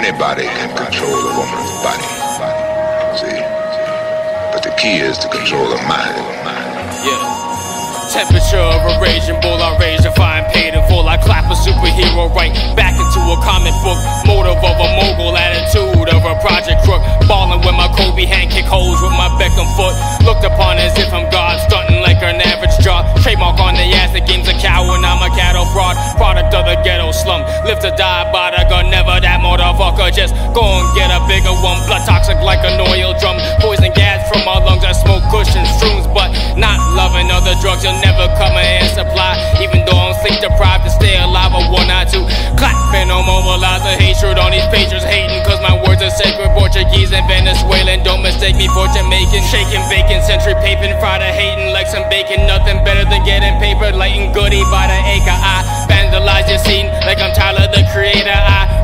Anybody can control a woman's body. See? But the key is to control her mind. Yeah. Temperature of a raging bull, I rage if I am paid in full. I clap a superhero right back into a comic book. Motive of a mogul, attitude of a project crook. Balling with my Kobe hand, kick holes with my Beckham foot. Looked upon as if I'm God, stunting like an average jaw. Trademark on the ass, the game's a cow and I'm a cattle prod. Product of the ghetto slum. Live to die by the gun, never. Just go and get a bigger one. Blood toxic like an oil drum. Poison gas from my lungs, I smoke cushions, shrooms, but not loving other drugs. You'll never come in and supply. Even though I'm sleep deprived to stay alive, I want not to clap and I'll mobilize the hatred on these pages hating. Cause my words are sacred. Portuguese and Venezuelan, don't mistake me for Jamaican. Shaking bacon, century paping, fried hating like some bacon. Nothing better than getting paper, lighting goody by the acre.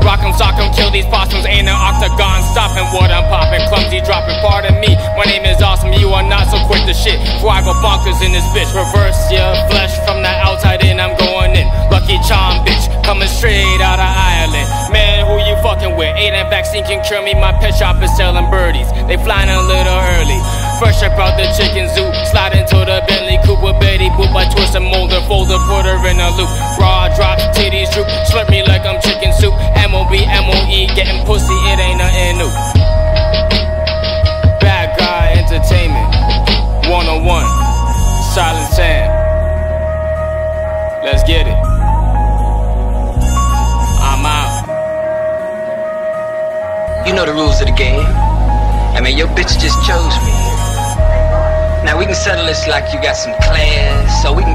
Rock 'em, sock 'em, kill these possums. Ain't an octagon stopping what I'm popping. Clumsy dropping, pardon me. My name is awesome, you are not so quick to shit. Before I go bonkers in this bitch, reverse your flesh from the outside in, I'm going in. Lucky charm, bitch, coming straight out of Ireland. Man, who you fucking with? Ain't that vaccine can cure me. My pet shop is selling birdies. They flying a little early. Fresh up out the chicken zoo, slide into the Bentley with Betty Boop. I twist and mold her, fold her, put her in a loop. Raw Silent. Let's get it. I'm out. You know the rules of the game. I mean, your bitch just chose me. Now we can settle this like you got some class, so we can